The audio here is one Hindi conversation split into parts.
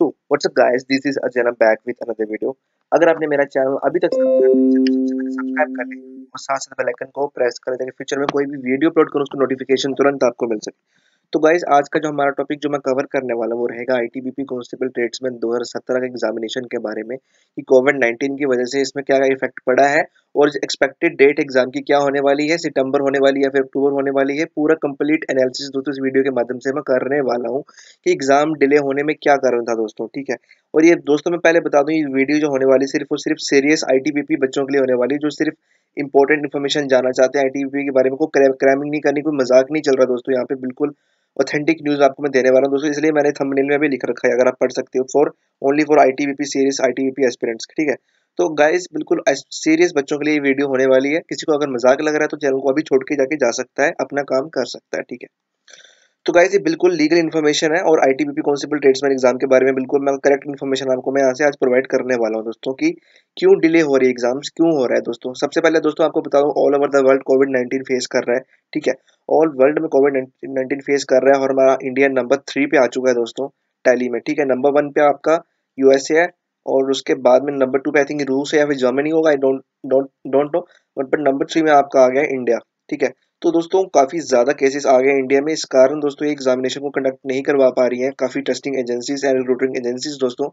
So what's up guys this is Ajna back with another video अगर आपने मेरा चैनल अभी तक सब्सक्राइब कर लिया और साथ साथ बेल आइकन को प्रेस कर ताकि फ्यूचर में कोई भी वीडियो अपलोड करूँ, उसको नोटिफिकेशन तुरंत आपको मिल सके। तो गाइज़ आज का जो हमारा टॉपिक जो मैं कवर करने वाला वो रहेगा आईटीबीपी कांस्टेबल ट्रेड्समैन 2017 के एग्जामिनेशन के बारे में, कि कोविड 19 की वजह से इसमें क्या इफ़ेक्ट पड़ा है और एक्सपेक्टेड डेट एग्ज़ाम की क्या होने वाली है, सितंबर होने वाली है या फिर अक्टूबर होने वाली है, पूरा कंप्लीट एनालिसिस दोस्तों इस वीडियो के माध्यम से मैं करने वाला हूँ कि एग्ज़ाम डिले होने में क्या कारण था दोस्तों, ठीक है? और ये दोस्तों मैं पहले बता दूँ, ये वीडियो जो होने वाली सिर्फ़ और सिर्फ़ सीरियस आई बच्चों के लिए होने वाली जो सिर्फ़ इंपॉर्टेंट इन्फॉर्मेशन जाना चाहते हैं आई के बारे में, कोई क्रैमिंग नहीं करनी, कोई मज़ाक नहीं चल रहा दोस्तों, यहाँ पे बिल्कुल ऑथेंटिक न्यूज़ आपको मैं देने वाला हूँ दोस्तों, इसलिए मैंने थंबनेल में भी लिख रखा है, अगर आप पढ़ सकते हो for only for I T series I T ठीक है? तो गाइस बिल्कुल सीरियस बच्चों के लिए वीडियो होने वाली है। किसी को अगर मज़ाक लग रहा है तो चैनल को अभी छोड़ के जाके जा सकता है, अपना काम कर सकता है, ठीक है? तो गाइस ये बिल्कुल लीगल इन्फॉर्मेशन है और आईटीबीपी कांस्टेबल ट्रेड्समैन एग्ज़ाम के बारे में बिल्कुल मैं करेक्ट इन्फॉर्मेशन आपको मैं यहाँ से आज प्रोवाइड करने वाला हूँ दोस्तों की क्यों डिले हो रही है एग्ज़ाम्स क्यों हो रहा है दोस्तों। सबसे पहले दोस्तों आपको बता दूँ all over the world covid nineteen face कर रहा है, ठीक है? ऑल वर्ल्ड में कोविड नाइन्टीन फेस कर रहा है और हमारा इंडिया नंबर थ्री पे आ चुका है दोस्तों टैली में, ठीक है? नंबर वन पे आपका यूएसए है और उसके बाद में नंबर टू पे आई थिंक रूस है या फिर जर्मनी होगा I don't don't don't know but number three में आपका आ गया इंडिया ठीक है? तो दोस्तों, काफ़ी ज़्यादा केसेस आ गए इंडिया में। इस कारण दोस्तों, ये एग्जामिनेशन को कंडक्ट नहीं करवा पा रही हैं काफ़ी testing agencies and recruiting agencies दोस्तों।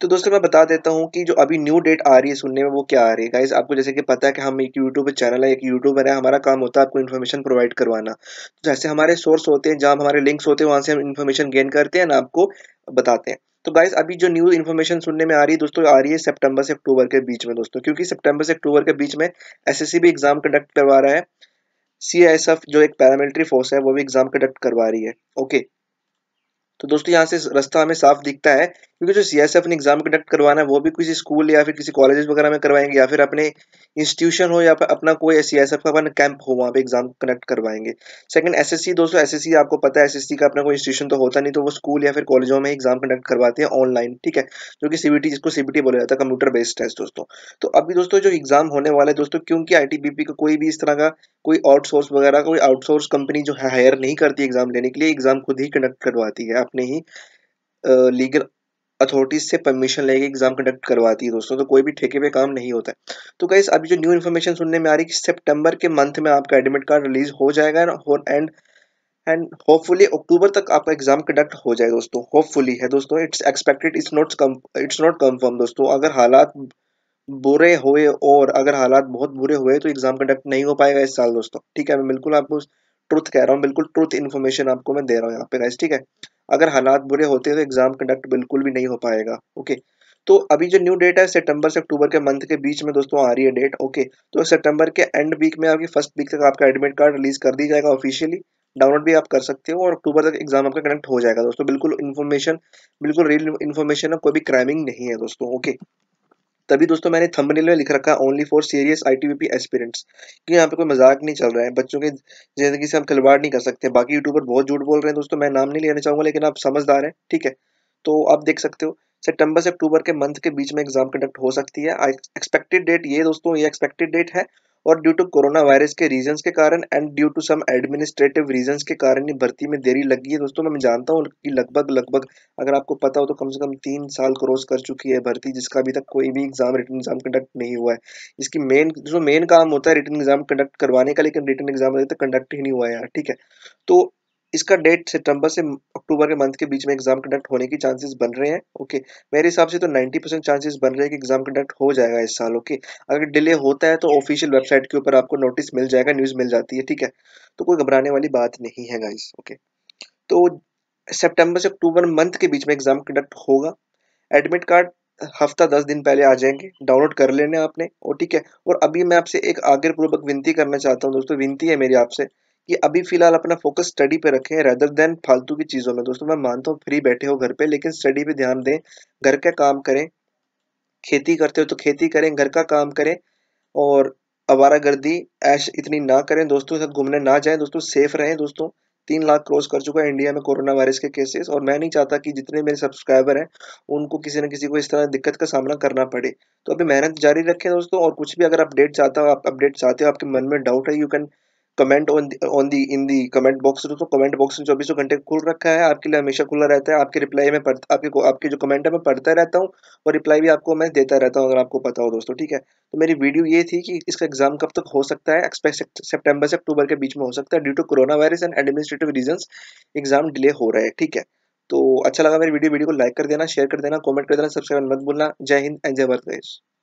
तो दोस्तों, मैं बता देता हूँ कि जो अभी न्यू डेट आ रही है सुनने में, वो क्या आ रही है? गाइज़ आपको जैसे कि पता है कि हम एक यूट्यूब चैनल है, एक यूट्यूबर है, हमारा काम होता है आपको इन्फॉर्मेशन प्रोवाइड करवाना। तो जैसे हमारे सोर्स होते हैं, जहाँ हमारे लिंक्स होते हैं, वहाँ से हम इन्फॉर्मेशन गेन करते हैं, ना आपको बताते हैं। तो गाइस अभी जो न्यू इन्फॉर्मेशन सुनने में आ रही है दोस्तों, आ रही है सितंबर से अक्टूबर के बीच में दोस्तों, क्योंकि सितंबर से अक्टूबर के बीच में एसएससी भी एग्ज़ाम कंडक्ट करवा रहा है। सी जो एक पैरामिलिट्री फोर्स है, वो भी एग्ज़ाम कंडक्ट करवा रही है। ओके तो दोस्तों, यहाँ से रास्ता हमें साफ़ दिखता है क्योंकि जो C S F exam conduct करवाना है, वो भी किसी स्कूल या फिर किसी कॉलेज वगैरह में करवाएँगे या फिर अपने इंस्टीट्यूशन हो या फिर अपना कोई सी एस एफ़ का अपना कैंप हो, वहाँ पे एग्ज़ाम कंडक्ट करवाएँगे। सेकंड एस एस सी दोस्तों एस एस सी आपको पता है एस एस सी का अपना कोई इंस्टीट्यूशन तो होता नहीं तो वो स्कूल या फिर कॉलेजों में एग्ज़ाम कंडक्ट करवाते हैं ऑनलाइन ठीक है? जो कि सीबीटी जिसको सीबीटी बोला जाता है कंप्यूटर बेस्ड टेस्ट दोस्तों। तो अभी दोस्तों, जो एग्ज़ाम होने वाले दोस्तों, क्योंकि आई का कोई भी इस तरह का कोई आउटसोर्स वगैरह, कोई आउटसोर्स कंपनी जो है हायर नहीं करती एग्ज़ाम लेने के लिए एग्ज़ाम खुद ही कंडक्ट करवाती है, अपने ही लीगल अथॉरिटीज से परमिशन लेके एग्ज़ाम कंडक्ट करवाती है दोस्तों तो कोई भी ठेके पे काम नहीं होता है। तो गाइस अभी जो न्यू इन्फॉर्मेशन सुनने में आ रही है कि सितंबर के मंथ में आपका एडमिट कार्ड रिलीज़ हो जाएगा एंड एंड होपफुली अक्टूबर तक आपका एग्ज़ाम कंडक्ट हो जाए दोस्तों होपफुली है दोस्तों। It's expected it's not it's not confirm दोस्तों। अगर हालात बुरे हुए और अगर हालात बहुत बुरे हुए तो एग्ज़ाम कंडक्ट नहीं हो पाएगा इस साल दोस्तों। ठीक है, मैं बिल्कुल आपको ट्रुथ कह रहा हूँ, बिल्कुल ट्रुथ इन्फॉर्मेशन आपको मैं दे रहा हूँ यहाँ पे गाइस ठीक है? अगर हालात बुरे होते हैं तो एग्ज़ाम कंडक्ट बिल्कुल भी नहीं हो पाएगा ओके तो अभी जो न्यू डेट है, सितंबर से अक्टूबर के मंथ के बीच में दोस्तों आ रही है डेट ओके तो सितंबर के एंड वीक में आपकी फ़र्स्ट वीक तक आपका एडमिट कार्ड रिलीज़ कर दी जाएगा ऑफिशियली डाउनलोड भी आप कर सकते हो और अक्टूबर तक एग्ज़ाम आपका कनेक्ट हो जाएगा दोस्तों। बिल्कुल इन्फॉर्मेशन बिल्कुल रियल इन्फॉर्मेशन है, कोई भी क्राइमिंग नहीं है दोस्तों ओके तभी दोस्तों मैंने थंबनेल में लिख रखा only for serious I ITBP aspirants क्योंकि यहाँ पे कोई मज़ाक नहीं चल रहा है, बच्चों के ज़िंदगी से हम खिलवाड़ नहीं कर सकते। बाकी यूट्यूबर बहुत झूठ बोल रहे हैं दोस्तों, मैं नाम नहीं लेना चाहूँगा, लेकिन आप समझदार हैं, ठीक है? तो आप देख सकते हो, सितंबर से अक्टूबर के मंथ के बीच में एग्ज़ाम कंडक्ट हो सकती है। एक्सपेक्टेड डेट ये दोस्तों, ये एक्सपेक्टेड डेट है। और ड्यू टू कोरोना वायरस के रीजंस के कारण and due to some administrative reasons के कारण ही भर्ती में देरी लगी है। दोस्तों, मैं जानता हूँ कि लगभग लगभग अगर आपको पता हो तो कम से कम तीन साल क्रॉस कर चुकी है भर्ती, जिसका अभी तक कोई भी एग्ज़ाम रिटर्न एग्ज़ाम कंडक्ट नहीं हुआ है। इसकी मेन जो मेन काम होता है रिटर्न एग्ज़ाम कंडक्ट करवाने का, लेकिन रिटर्न एग्ज़ाम अभी तक कंडक्ट ही नहीं हुआ है ठीक है? तो इसका डेट सितंबर से अक्टूबर के मंथ के बीच में एग्ज़ाम कंडक्ट होने की चांसेस बन रहे हैं ओके मेरे हिसाब से तो 90 परसेंट चांसेस बन रहे हैं कि एग्ज़ाम कंडक्ट हो जाएगा इस साल ओके अगर डिले होता है तो ऑफिशियल वेबसाइट के ऊपर आपको नोटिस मिल जाएगा न्यूज़ मिल जाती है, ठीक है? तो कोई घबराने वाली बात नहीं है गाइस ओके तो सेप्टेम्बर से अक्टूबर मंथ के बीच में एग्ज़ाम कंडक्ट होगा। एडमिट कार्ड हफ़्ता दस दिन पहले आ जाएँगे डाउनलोड कर लेने आपने, और ठीक है? और अभी मैं आपसे एक आगे पूर्वक विनती करना चाहता हूँ दोस्तों, विनती है मेरी आपसे कि अभी फ़िलहाल अपना फोकस स्टडी पे रखें रेदर देन फालतू की चीज़ों में। दोस्तों, मैं मानता हूँ फ्री बैठे हो घर पे, लेकिन स्टडी पे ध्यान दें। घर का काम करें। खेती करते हो तो खेती करें, घर का काम करें और आवारा गर्दी ऐश इतनी ना करें। दोस्तों, साथ घूमने ना जाएँ। दोस्तों सेफ़ रहें। दोस्तों, तीन लाख क्रॉस कर चुका है इंडिया में कोरोना वायरस के केसेस और मैं नहीं चाहता कि जितने मेरे सब्सक्राइबर हैं, उनको किसी न किसी को इस तरह दिक्कत का सामना करना पड़े। तो अभी मेहनत जारी रखें दोस्तों और कुछ भी अगर अपडेट चाहता हो, आप अपडेट चाहते हो, आपके मन में डाउट है you can comment on on the in the comment box दोस्तों कमेंट बॉक्स में चौबीसों घंटे खुल रखा है, आपके लिए हमेशा खुला रहता है, आपके रिप्लाई में पढ़, आपके आपके जो कमेंट है, मैं पढ़ता रहता हूँ और रिप्लाई भी आपको मैं देता रहता हूँ, अगर आपको पता हो दोस्तों, ठीक है? तो मेरी वीडियो ये थी कि इसका एग्ज़ाम कब तक हो सकता है एक्सपेक्ट सेप्टेम्बर से अक्टूबर के बीच में हो सकता है due to corona virus and administrative reason exam delay हो रहा है, ठीक है? तो अच्छा लगा मेरी वीडियो वीडियो को लाइक कर देना शेयर कर देना कमेंट कर देना सब्सक्राइब मत भूलना। जय हिंद एंड जय भारत